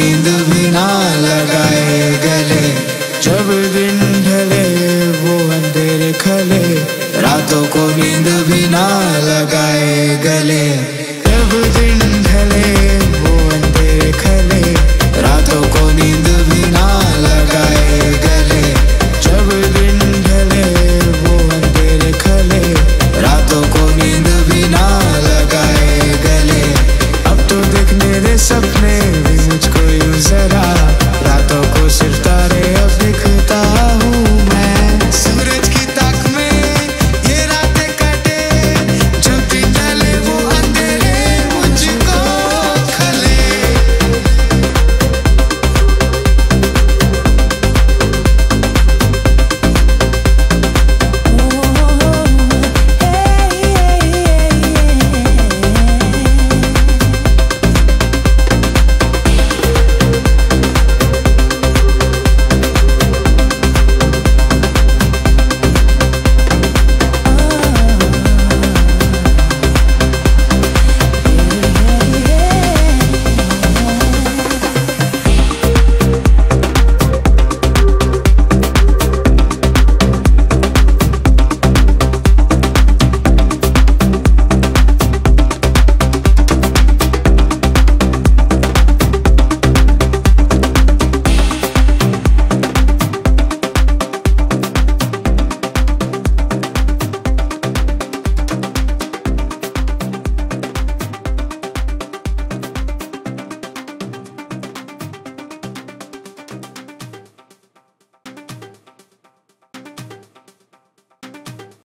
in the